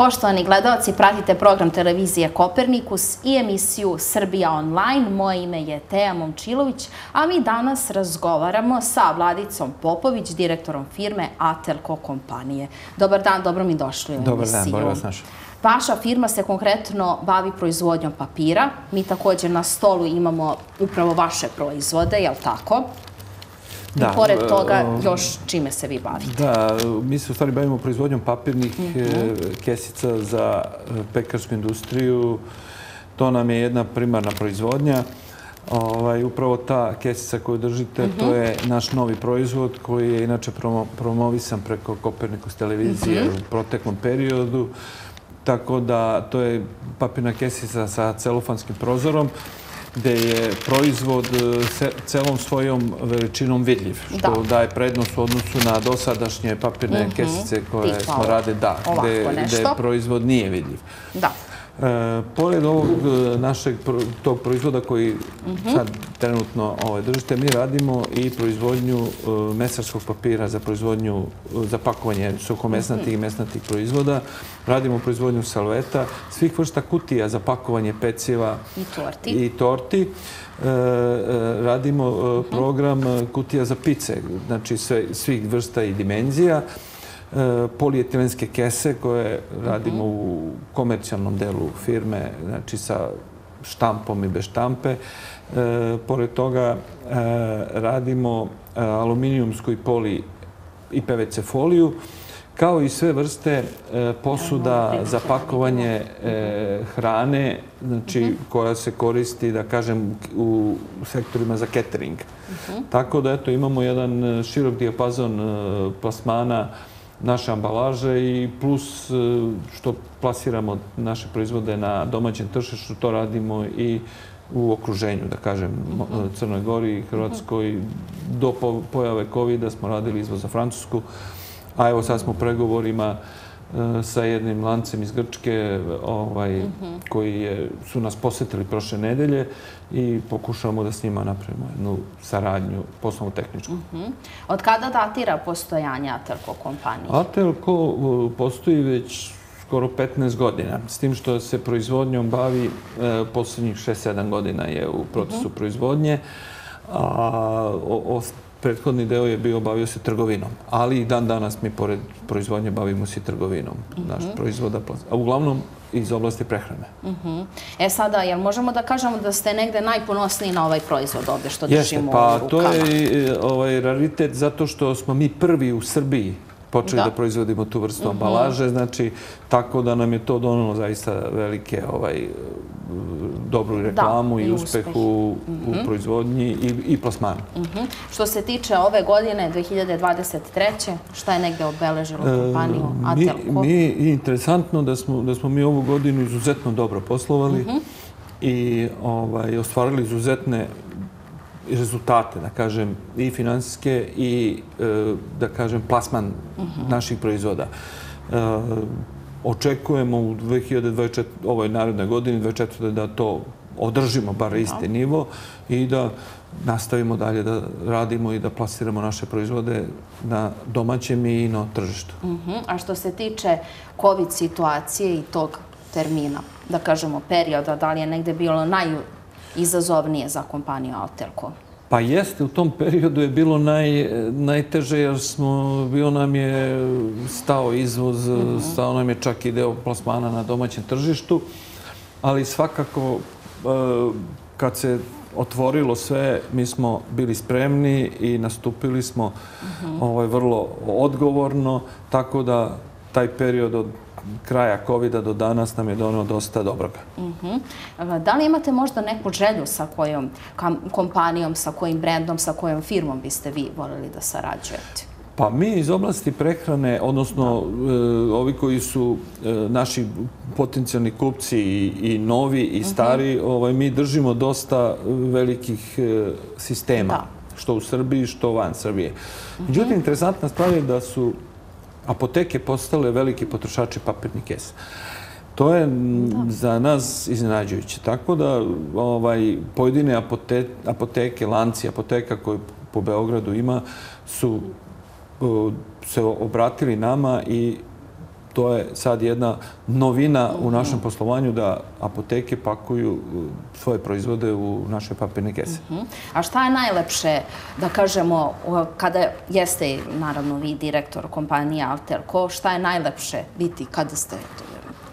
Poštovani gledalci, pratite program televizije Kopernikus i emisiju Srbija online. Moje ime je Teja Momčilović, a mi danas razgovaramo sa Vladicom Popović, direktorom firme Atelko kompanije. Dobar dan, dobro mi došli u emisiju. Dobar dan, bolje vas našli. Vaša firma se konkretno bavi proizvodnjom papira. Mi također na stolu imamo upravo vaše proizvode, je li tako? I pored toga, još čime se vi bavite? Da, mi se u stvari bavimo proizvodnjom papirnih mhm. e, kesica za e, pekarsku industriju. To nam je jedna primarna proizvodnja. Ovaj, upravo ta kesica koju držite, to mhm. je naš novi proizvod koji je inače promovisan preko Kopernikus televizije mhm. u proteklom periodu. Tako da to je papirna kesica sa celofanskim prozorom gde je proizvod e, celom svojom veličinom vidljiv, što daje prednost u odnosu na dosadašnje papirne mhm. kesice koje smo rade, da, gde proizvod nije vidljiv. Da. E, pored ovog e, našeg tog proizvoda koji mhm. sad trenutno ovaj, držite, mi radimo i proizvodnju e, mesarskog papira za proizvodnju, za pakovanje sokomesnatih i mhm. mesnatih proizvoda. Radimo proizvodnju salveta, svih vrsta kutija za pakovanje peciva i torti. Radimo mhm. program kutija za pice, znači svih vrsta i dimenzija. E, polijetilenske kese koje radimo u komercijalnom delu firme, znači sa štampom i bez štampe. E, pored toga e, radimo aluminijumsku i poli i PVC foliju, kao i sve vrste posuda za pakovanje hrane, znači mhm. koja se koristi, da kažem, u sektorima za catering. Mhm. Tako da, eto, imamo jedan širok dijapazon plasmana naše ambalaže i plus e, što plasiramo naše proizvode na domaćem tržištu, to radimo i u okruženju, da kažem, Crnoj Gori, Hrvatskoj. Do pojave COVID-a smo radili izvoz za Francusku, a evo sad smo pregovorima E, sa jednim lancem iz Grčke ovaj, koji su nas posjetili prošle nedelje i pokušavamo da s njima napravimo jednu saradnju poslovno tehničku. Mhm. Od kada datira postojanje Atelko kompanije? Atelko postoji već skoro 15 godina. S tim što se proizvodnjom bavi e, posljednjih 6-7 godina je u procesu mhm. proizvodnje. A prethodni deo je bio bavio se trgovinom, ali i dan danas mi pored proizvodnje bavimo se trgovinom naš mhm. proizvoda, a uglavnom iz oblasti prehrane. Mhm. E sada, jel možemo da kažemo da ste negde najponosniji na ovaj proizvod ovde što držimo u rukama? Jeste, pa to je e, ovaj, raritet zato što smo mi prvi u Srbiji počeli da proizvodimo tu vrstu mhm. ambalaže, znači tako da nam je to donalo zaista velike ovaj, dobru reklamu i uspeh u mhm. proizvodnji i plasmanu. Mhm. Što se tiče ove godine, 2023. šta je negde obeležilo e, kompaniju Atelko? Mi je interesantno da smo mi ovu godinu izuzetno dobro poslovali i ovaj, ostvarili izuzetne rezultate, da kažem, i finansijske i, e, da kažem, plasman naših proizvoda. E, očekujemo u 2024. ovoj narodnoj godini, 2024. da to održimo bar isti nivo i da nastavimo dalje da radimo i da plasiramo naše proizvode na domaćem i na tržištu. Mhm. A što se tiče COVID situacije i tog termina, da kažemo perioda, da li je negde bilo naj izazovnije za kompaniju Altelko? Pa jeste, u tom periodu je bilo najteže jer smo, bio nam je stao izvoz, mhm. stao nam je čak i deo plasmana na domaćem tržištu, ali svakako e, kad se otvorilo sve, mi smo bili spremni i nastupili smo mhm. ovaj, vrlo odgovorno, tako da taj period od kraja COVID-a do danas nam je donio dosta dobroga. Mhm. Da li imate možda neku želju sa kojom kompanijom, sa kojim brendom, sa kojom firmom biste vi volili da sarađujete? Pa mi iz oblasti prehrane, odnosno e, ovi koji su e, naši potencijalni kupci i novi i mhm. stari, ovaj, mi držimo dosta velikih e, sistema, što u Srbiji, što van Srbije. Mhm. Međutim, interesantna stvar je da su apoteke postale veliki potrošači papirnih kesa. To je za nas iznenađujuće. Tako da ovaj, pojedine apoteke, lanci apoteka koje po Beogradu ima, su se obratili nama i to je sad jedna novina u našem poslovanju da apoteke pakuju svoje proizvode u naše papirne kese. Mhm. A šta je najlepše, da kažemo, kada jeste, naravno, vi direktor kompanije Alterco, šta je najlepše biti kada ste,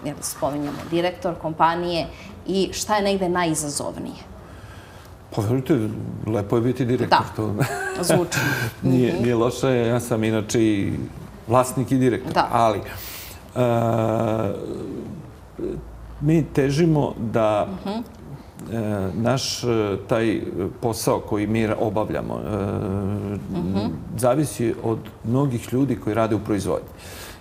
jel spominjamo, direktor kompanije i šta je negde najizazovnije? Pa verujte, lepo je biti direktor. Da, zvuči. nije, nije loše, ja sam inače i vlasnik i direktor. Da. Ali, mi težimo da uh -huh. naš taj posao koji mi obavljamo uh -huh. zavisi od mnogih ljudi koji rade u proizvodnji.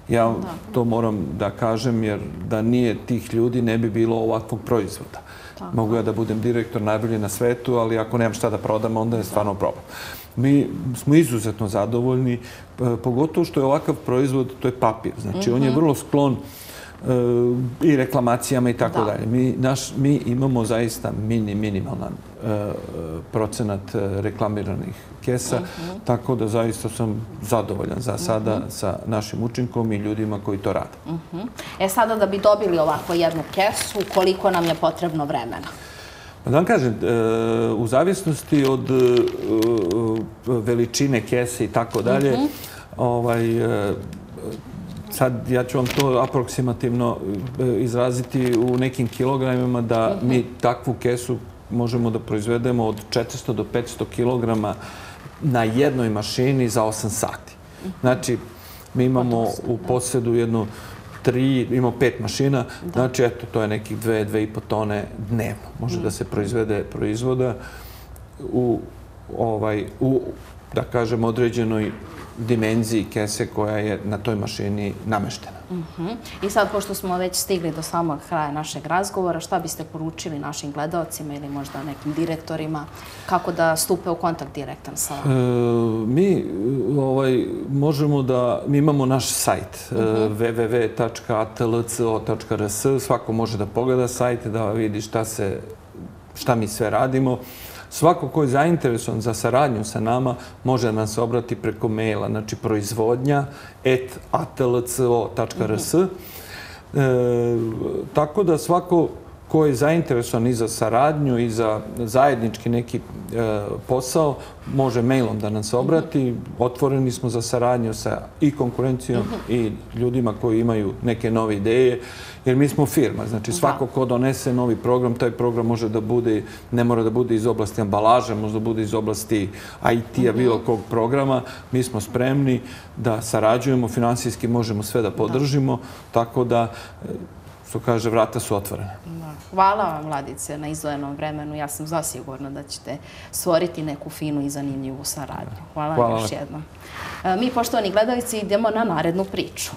Ja da. to moram da kažem jer da nije tih ljudi ne bi bilo ovakvog proizvoda. Mogu ja da budem direktor najbolji na svetu, ali ako nemam šta da prodam, onda je stvarno problem. Mi smo izuzetno zadovoljni, e, pogotovo što je ovakav proizvod, to je papir. Znači, on je mhm. vrlo sklon i reklamacijama i tako dalje. Mi, naš, mi imamo zaista mini, minimalan uh, procenat e, reklamiranih kesa, mhm. tako da zaista sam zadovoljan za sada mhm. sa našim učinkom i ljudima koji to rade. Uh E sada da bi dobili ovako jednu kesu, koliko nam je potrebno vremena? Pa da vam kažem, u zavisnosti od veličine kese i tako dalje, ovaj, sad ja ću vam to aproksimativno e, izraziti u nekim kilogramima da mi takvu kesu možemo da proizvedemo od 400 do 500 kilograma na jednoj mašini za 8 sati. Znači, mi imamo u posjedu jednu tri, imamo pet mašina, znači eto, to je nekih dve, dve i po tone dnevno. Može da se proizvede proizvoda u, ovaj, u da kažem, određenoj dimenziji kese koja je na toj mašini nameštena. Mhm. I sad, pošto smo već stigli do samog kraja našeg razgovora, šta biste poručili našim gledalcima ili možda nekim direktorima kako da stupe u kontakt direktan sa vama? E, mi ovaj, možemo da... Mi imamo naš sajt uh e, -huh. Mhm. www.atlco.rs. Svako može da pogleda sajt, da vidi šta, se, šta mi sve radimo. Svako ko je zainteresovan za saradnju sa nama može nam se obrati preko maila, znači proizvodnja et atlco.rs. E, tako da svako ko je zainteresovan i za saradnju i za zajednički neki e, posao, može mailom da nam se obrati. Otvoreni smo za saradnju sa i konkurencijom i ljudima koji imaju neke nove ideje, jer mi smo firma. Znači svako ko donese novi program, taj program može da bude, ne mora da bude iz oblasti ambalaže, može da bude iz oblasti IT-a, mhm. bilo kog programa. Mi smo spremni da sarađujemo, finansijski možemo sve da podržimo, tako da što kaže, vrata su otvorene. Hvala vam, Vladice, na izvojenom vremenu. Ja sam zasigurna da ćete stvoriti neku finu i zanimljivu saradnju. Hvala vam još jednom. E, mi, poštovani gledalci, idemo na narednu priču.